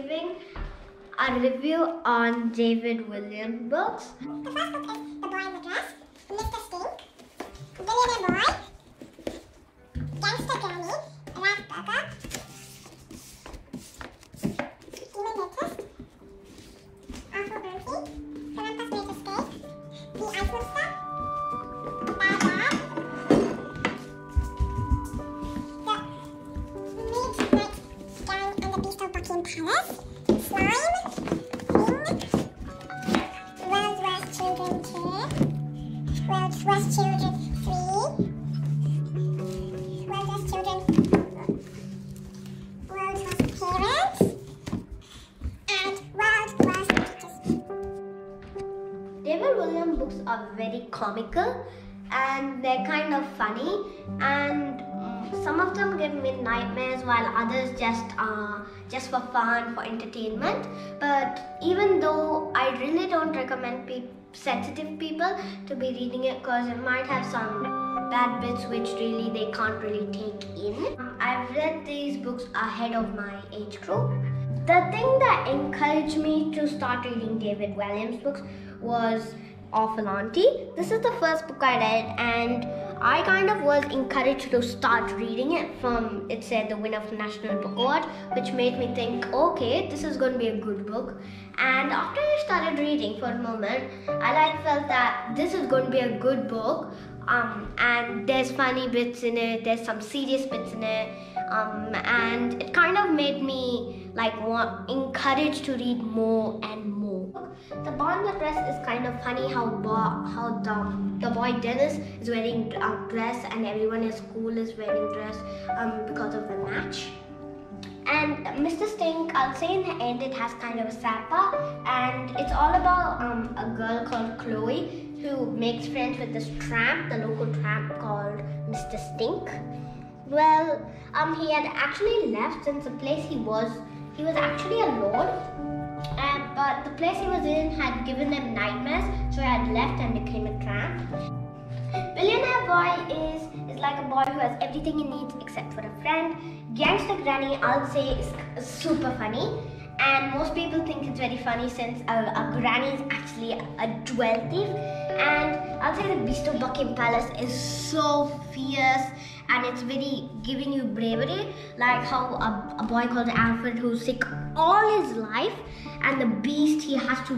giving a review on David Walliams books. The first book is The Boy in the Dress, Mr. Stink, Billionaire Boy, Beast of Buckingham Palace, Slime, Fing, World's Worst Children 2, World's Worst Children 3, World's Worst Children, World's Worst Parents, and World's Worst Teachers. David Walliams books are very comical and they're kind of funny and some of them give me nightmares while others just uh, just for fun for entertainment. But even though I really don't recommend pe- sensitive people to be reading it because it might have some bad bits which really they can't really take in. I've read these books ahead of my age group. The thing that encouraged me to start reading David Walliams books was Awful Auntie. This is the first book I read, and I kind of was encouraged to start reading it from it said the winner of the National Book Award, which made me think, okay, this is going to be a good book. And after I started reading for a moment, I like felt that this is going to be a good book. Um, and there's funny bits in it, there's some serious bits in it, um, and it kind of made me like want encouraged to read more and more. The boy in the dress is kind of funny how bo- how the, the boy Dennis is wearing a dress and everyone in school is wearing dress um, because of the match. And Mr. Stink, I'll say in the end, it has kind of a sad and it's all about um, a girl called Chloe who makes friends with this tramp, the local tramp called Mr. Stink. Well, um, he had actually left since the place he was, he was actually a lord, but the place he was in had given him nightmares, so he had left and became a tramp. Billionaire Boy is, is like a boy who has everything he needs except for a friend. Gangsta Granny, I'll say, is super funny. And most people think it's very funny since a, a granny is actually a jewel thief. And I'll say the Beast of Buckingham Palace is so fierce and it's very giving you bravery. Like how a, a boy called Alfred who's sick all his life and the beast he has to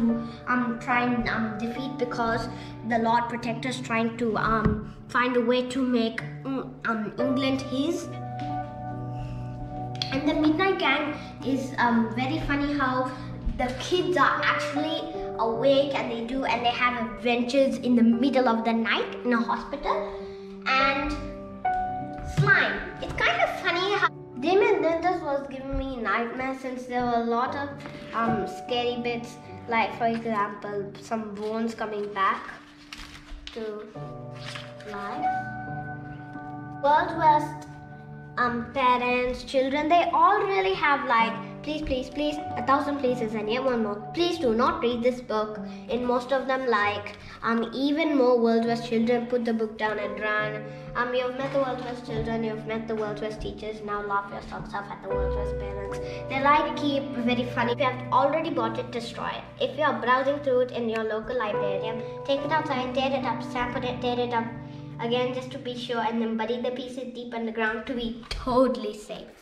um try and um, defeat because the Lord Protector is trying to um find a way to make mm, um England his. And the Midnight Gang is um very funny how the kids are actually awake and they do and they have adventures in the middle of the night in a hospital and slime. It's kind of funny how Demon Dentist was giving me nightmares since there were a lot of um, scary bits, like for example, some bones coming back to life. World's Worst um, parents, children, they all really have like, please, please, please, a thousand places and yet one more. Please do not read this book. In most of them, like, um, even more World's Worst children, put the book down and run. Um, you've met the World's Worst children, you've met the World's Worst teachers, now laugh your socks off at the World's Worst parents. They like keep very funny. If you have already bought it, destroy it. If you are browsing through it in your local librarian, take it outside, tear it up, stamp it, tear it up again just to be sure, and then bury the pieces deep underground to be totally safe.